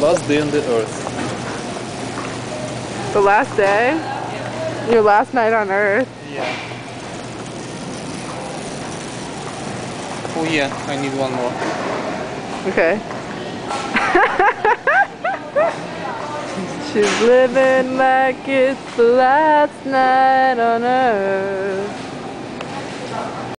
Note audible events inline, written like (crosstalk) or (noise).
Last day on the earth. The last day? Your last night on earth? Yeah. Oh yeah, I need one more. Okay. (laughs) She's living like it's the last night on earth.